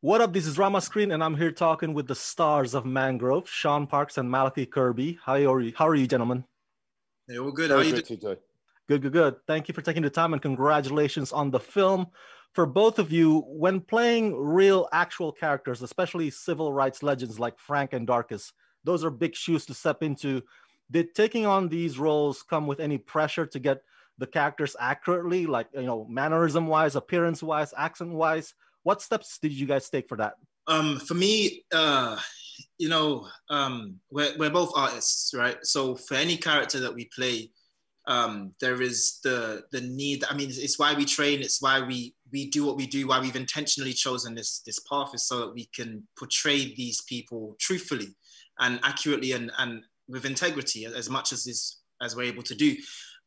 What up? This is Rama Screen, and I'm here talking with the stars of Mangrove, Shaun Parkes and Malachi Kirby. How are you? How are you, gentlemen? Yeah, we're good. How are you doing? Good, good, good. Thank you for taking the time, and congratulations on the film. For both of you, when playing real, actual characters, especially civil rights legends like Frank and Darkus, those are big shoes to step into. Did taking on these roles come with any pressure to get the characters accurately, like you know, mannerism wise, appearance wise, accent wise? What steps did you guys take for that? Um, for me, uh, you know, um, we're, we're both artists, right? So for any character that we play, um, there is the the need. I mean, it's why we train. It's why we we do what we do. Why we've intentionally chosen this this path is so that we can portray these people truthfully and accurately and and with integrity as much as is as we're able to do.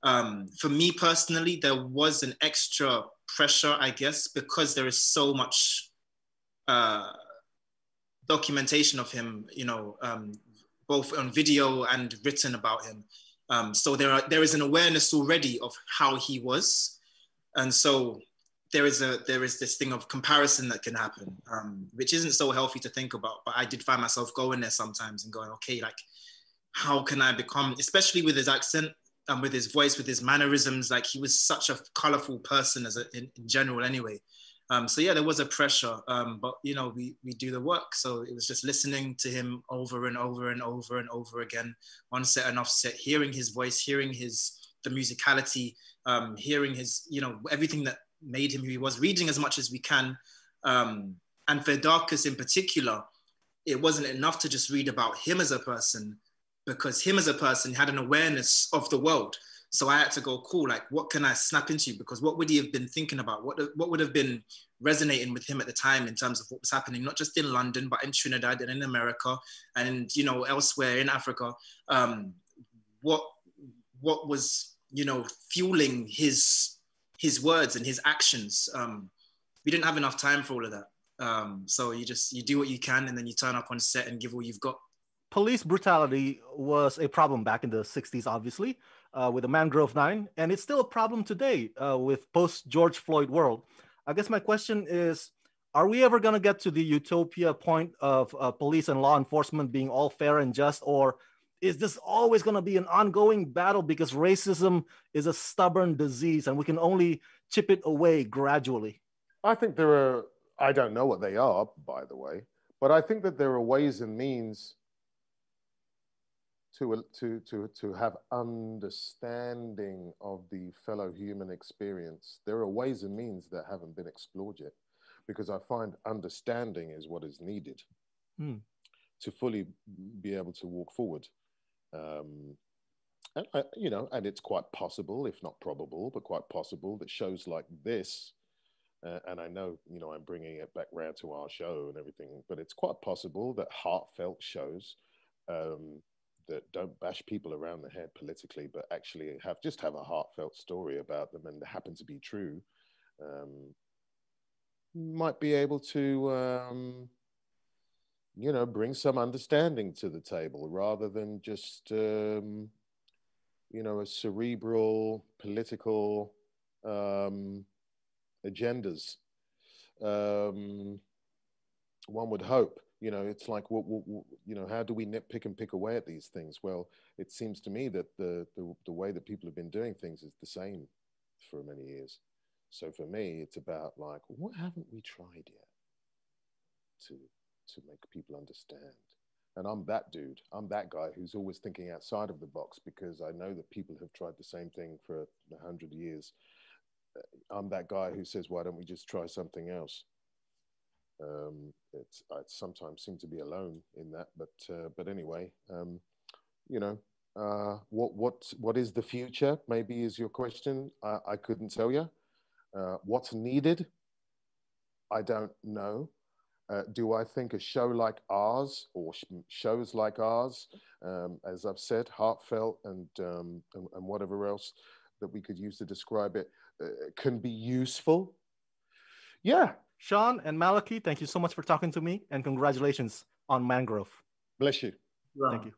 Um, for me personally, there was an extra pressure, I guess, because there is so much uh, documentation of him, you know, um, both on video and written about him. Um, so there are there is an awareness already of how he was, and so there is a there is this thing of comparison that can happen, um, which isn't so healthy to think about. But I did find myself going there sometimes and going, okay, like how can I become, especially with his accent and with his voice, with his mannerisms, like he was such a colorful person as a, in, in general anyway. Um, so yeah, there was a pressure, um, but you know, we we do the work. So it was just listening to him over and over and over and over again, on set and off set, hearing his voice, hearing his the musicality, um, hearing his you know everything that made him who he was, reading as much as we can. Um, and for Darkus in particular, it wasn't enough to just read about him as a person because him as a person had an awareness of the world. So I had to go, cool, like what can I snap into? Because what would he have been thinking about? What, what would have been resonating with him at the time in terms of what was happening, not just in London, but in Trinidad and in America and, you know, elsewhere in Africa. Um, what, what was, you know, fueling his, his words and his actions. Um, we didn't have enough time for all of that. Um, so you just, you do what you can and then you turn up on set and give all you've got police brutality was a problem back in the 60s, obviously, uh, with the Mangrove Nine, and it's still a problem today uh, with post George Floyd world. I guess my question is Are we ever going to get to the utopia point of uh, police and law enforcement being all fair and just, or is this always going to be an ongoing battle because racism is a stubborn disease and we can only chip it away gradually? I think there are, I don't know what they are, by the way, but I think that there are ways and means to, to, to, to have understanding of the fellow human experience, there are ways and means that haven't been explored yet because I find understanding is what is needed mm. to fully be able to walk forward. Um, and I, you know, and it's quite possible, if not probable, but quite possible that shows like this, uh, and I know, you know, I'm bringing it back round to our show and everything, but it's quite possible that heartfelt shows um, that don't bash people around the head politically, but actually have just have a heartfelt story about them and happen to be true, um, might be able to, um, you know, bring some understanding to the table rather than just, um, you know, a cerebral political um, agendas. Um, one would hope you know it's like what, what, what, you know how do we nitpick and pick away at these things well it seems to me that the, the the way that people have been doing things is the same for many years so for me it's about like what haven't we tried yet to to make people understand and i'm that dude i'm that guy who's always thinking outside of the box because i know that people have tried the same thing for a hundred years i'm that guy who says why don't we just try something else um, it's I sometimes seem to be alone in that, but uh, but anyway, um, you know, uh, what what what is the future? Maybe is your question. I, I couldn't tell you. Uh, what's needed? I don't know uh, do I think a show like ours or sh shows like ours, um, as I've said, heartfelt and, um, and, and whatever else that we could use to describe it, uh, can be useful? Yeah. Shaun and Malachi, thank you so much for talking to me and congratulations on Mangrove. Bless you. Yeah. Thank you.